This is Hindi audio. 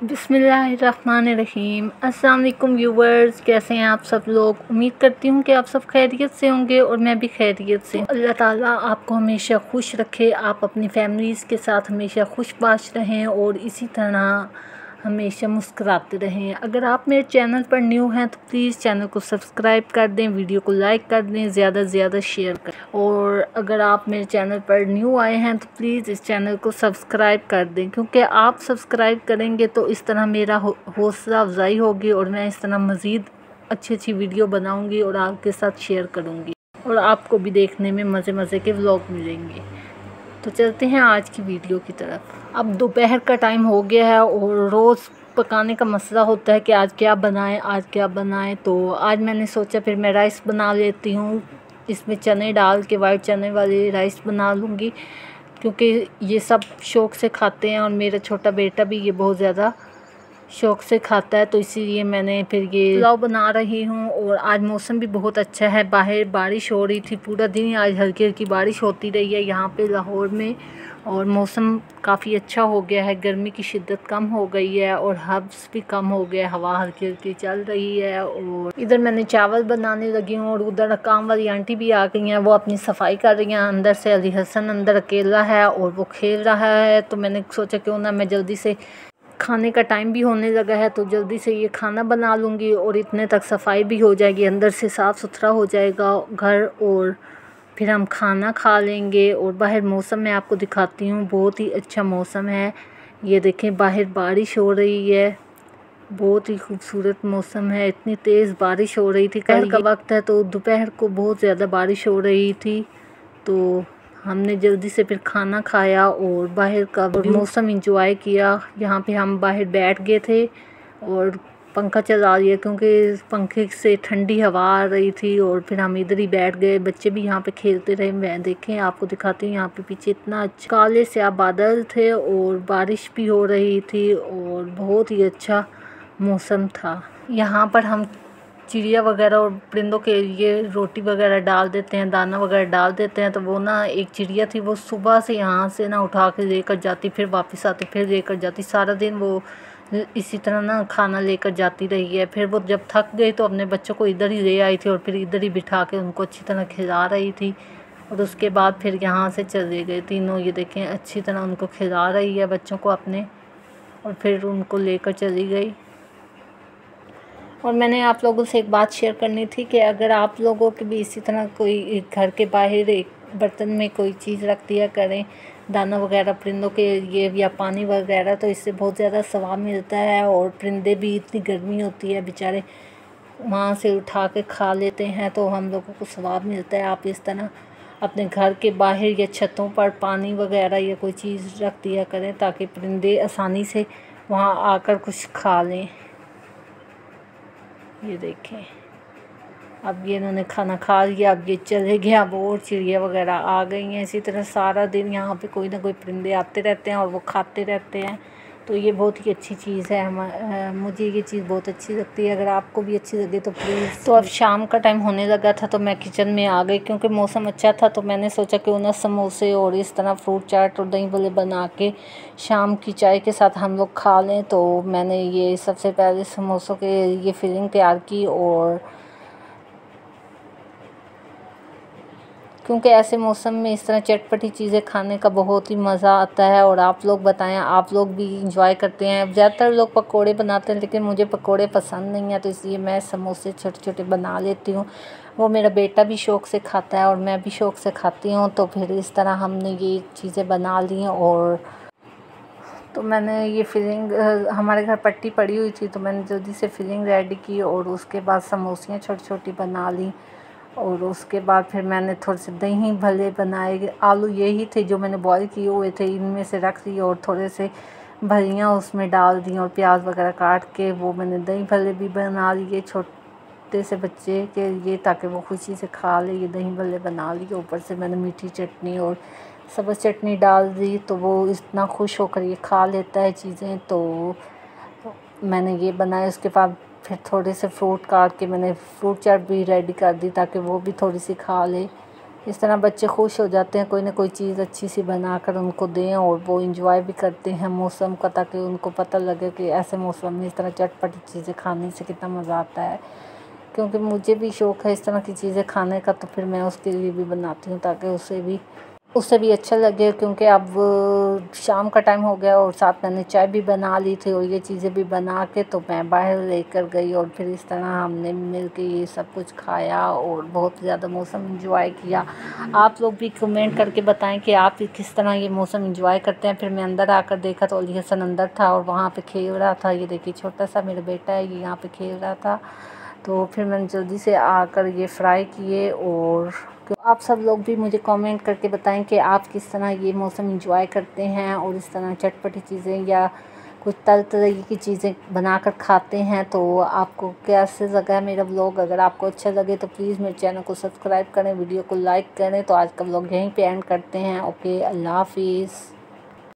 बिसमीम अस्सलाम व्यूवर्स, कैसे हैं आप सब लोग? उम्मीद करती हूँ कि आप सब खैरियत से होंगे और मैं भी खैरियत से अल्लाह ताला आपको हमेशा खुश रखे, आप अपनी फैमिलीज़ के साथ हमेशा खुश बाश रहें और इसी तरह हमेशा मुस्कुराते रहें। अगर आप मेरे चैनल पर न्यू हैं तो प्लीज़ चैनल को सब्सक्राइब कर दें, वीडियो को लाइक कर दें, ज़्यादा से ज़्यादा शेयर करें और अगर आप मेरे चैनल पर न्यू आए हैं तो प्लीज़ इस चैनल को सब्सक्राइब कर दें, क्योंकि आप सब्सक्राइब करेंगे तो इस तरह मेरा हौसला अफजाई होगी और मैं इस तरह मज़ीद अच्छी अच्छी वीडियो बनाऊँगी और आपके साथ शेयर करूँगी और आपको भी देखने में मज़े मज़े के व्लॉग मिलेंगे। तो चलते हैं आज की वीडियो की तरफ़। अब दोपहर का टाइम हो गया है और रोज़ पकाने का मसला होता है कि आज क्या बनाएँ, आज क्या बनाएँ तो आज मैंने सोचा फिर मैं राइस बना लेती हूँ। इसमें चने डाल के वाइट चने वाली राइस बना लूँगी, क्योंकि ये सब शौक़ से खाते हैं और मेरा छोटा बेटा भी ये बहुत ज़्यादा शौक़ से खाता है तो इसीलिए मैंने फिर ये पुलाव बना रही हूँ और आज मौसम भी बहुत अच्छा है। बाहर बारिश हो रही थी पूरा दिन, आज हल्की हल्की बारिश होती रही है यहाँ पे लाहौर में। और मौसम काफ़ी अच्छा हो गया है, गर्मी की शिद्दत कम हो गई है और हब्स भी कम हो गया हवा हल्की हल्की चल रही है और इधर मैंने चावल बनाने लगी हूँ और उधर काम वाली आंटी भी आ गई हैं, वो अपनी सफ़ाई कर रही हैं, अंदर से अली हसन अंदर अकेला है और वो खेल रहा है तो मैंने सोचा क्यों ना मैं जल्दी से खाने का टाइम भी होने लगा है तो जल्दी से ये खाना बना लूँगी और इतने तक सफ़ाई भी हो जाएगी, अंदर से साफ़ सुथरा हो जाएगा घर और फिर हम खाना खा लेंगे और बाहर मौसम मैं आपको दिखाती हूँ बहुत ही अच्छा मौसम है। ये देखें बाहर बारिश हो रही है बहुत ही खूबसूरत मौसम है इतनी तेज़ बारिश हो रही थी। कल का वक्त है तो दोपहर को बहुत ज़्यादा बारिश हो रही थी तो हमने जल्दी से फिर खाना खाया और बाहर का मौसम इंजॉय किया। यहाँ पे हम बाहर बैठ गए थे और पंखा चला रही है क्योंकि पंखे से ठंडी हवा आ रही थी और फिर हम इधर ही बैठ गए। बच्चे भी यहाँ पे खेलते रहे, मैं देखें, आपको दिखाती हूँ यहाँ पे पीछे इतना अच्छा काले से आप बादल थे और बारिश भी हो रही थी और बहुत ही अच्छा मौसम था। यहाँ पर हम चिड़िया वगैरह और परिंदों के लिए रोटी वगैरह डाल देते हैं, दाना वगैरह डाल देते हैं तो वो ना एक चिड़िया थी, वो सुबह से यहाँ से ना उठा के लेकर जाती, फिर वापस आती, फिर लेकर जाती, सारा दिन वो इसी तरह ना खाना लेकर जाती रही है। फिर वो जब थक गई तो अपने बच्चों को इधर ही ले आई थी और फिर इधर ही बिठा के उनको अच्छी तरह खिला रही थी। और उसके बाद फिर यहाँ से चले गए तीनों। ये देखें, अच्छी तरह उनको खिला रही है बच्चों को अपने और फिर उनको लेकर चली गई। और मैंने आप लोगों से एक बात शेयर करनी थी कि अगर आप लोगों के भी इसी तरह कोई घर के बाहर एक बर्तन में कोई चीज़ रख दिया करें, दाना वगैरह, परिंदों के लिए या पानी वगैरह तो इससे बहुत ज़्यादा स्वाब मिलता है और परिंदे भी इतनी गर्मी होती है, बेचारे वहाँ से उठा के खा लेते हैं तो हम लोगों को स्वाब मिलता है, आप इस तरह अपने घर के बाहर या छतों पर पानी वगैरह या कोई चीज़ रख दिया करें, ताकि परिंदे आसानी से वहाँ आकर कुछ खा लें। ये देखें। अब ये इन्होंने खाना खा लिया, अब ये चले गए अब और चिड़िया वगैरह आ गई हैं। इसी तरह सारा दिन यहाँ पे कोई ना कोई परिंदे आते रहते हैं और वो खाते रहते हैं। तो ये बहुत ही अच्छी चीज़ है, हम मुझे ये चीज़ बहुत अच्छी लगती है। अगर आपको भी अच्छी लगे तो प्लीज़ तो अब शाम का टाइम होने लगा था तो मैं किचन में आ गई क्योंकि मौसम अच्छा था तो मैंने सोचा कि उन्हें समोसे और इस तरह फ्रूट चाट और दही बल्ले बना के शाम की चाय के साथ हम लोग खा लें। तो मैंने ये सबसे पहले समोसों के, ये फिलिंग तैयार की और क्योंकि ऐसे मौसम में इस तरह चटपटी चीज़ें खाने का बहुत ही मज़ा आता है और आप लोग बताएँ, आप लोग भी इंजॉय करते हैं। ज़्यादातर लोग पकोड़े बनाते हैं, लेकिन मुझे पकोड़े पसंद नहीं है तो इसलिए मैं समोसे छोटे छोटे बना लेती हूँ। वो मेरा बेटा भी शौक़ से खाता है और मैं भी शौक़ से खाती हूँ तो फिर इस तरह हमने ये चीज़ें बना ली और तो मैंने ये फिलिंग हमारे घर पट्टी पड़ी हुई थी तो मैंने जल्दी से फिलिंग रेडी की और उसके बाद समोसियाँ छोटी छोटी बना ली। और उसके बाद फिर मैंने थोड़े से दही भले बनाए, आलू यही थे जो मैंने बॉईल किए हुए थे, इनमें से रख दिए और थोड़े से भलियाँ उसमें डाल दी और प्याज वगैरह काट के वो मैंने दही भले भी बना लिए छोटे से बच्चे के लिए ताकि वो खुशी से खा ले, ये दही भले बना लिए। ऊपर से मैंने मीठी चटनी और सब्ज़ चटनी डाल दी तो वो इतना खुश होकर ये खा लेता है चीज़ें तो मैंने ये बनाया। उसके बाद फिर थोड़े से फ्रूट काट के मैंने फ्रूट चाट भी रेडी कर दी ताकि वो भी थोड़ी सी खा ले। इस तरह बच्चे खुश हो जाते हैं, कोई ना कोई चीज़ अच्छी सी बना कर उनको दें और वो इंजॉय भी करते हैं मौसम का ताकि उनको पता लगे कि ऐसे मौसम में इस तरह चटपटी चीज़ें खाने से कितना मज़ा आता है। क्योंकि मुझे भी शौक़ है इस तरह की चीज़ें खाने का तो फिर मैं उसके लिए भी बनाती हूँ ताकि उसे भी उससे भी अच्छा लगे क्योंकि अब शाम का टाइम हो गया और साथ मैंने चाय भी बना ली थी और ये चीज़ें भी बना के तो मैं बाहर लेकर गई और फिर इस तरह हमने मिल के ये सब कुछ खाया और बहुत ज़्यादा मौसम इंजॉय किया। आप लोग भी कमेंट करके बताएँ कि आप किस तरह ये मौसम इंजॉय करते हैं। फिर मैं अंदर आकर देखा तो अली हसन अंदर था और वहाँ पर खेल रहा था। ये देखिए छोटा सा मेरा बेटा है, ये यहाँ पर खेल रहा था। तो फिर मैंने जल्दी से आकर ये फ्राई किए और तो आप सब लोग भी मुझे कमेंट करके बताएँ कि आप किस तरह ये मौसम इंजॉय करते हैं और इस तरह चटपटी चीज़ें या कुछ तल तरह की चीज़ें बनाकर खाते हैं। तो आपको कैसे लगा मेरा व्लॉग अगर आपको अच्छा लगे तो प्लीज़ मेरे चैनल को सब्सक्राइब करें वीडियो को लाइक करें। तो आज का व्लॉग यहीं पे एंड करते हैं। ओके अल्लाह हाफिज़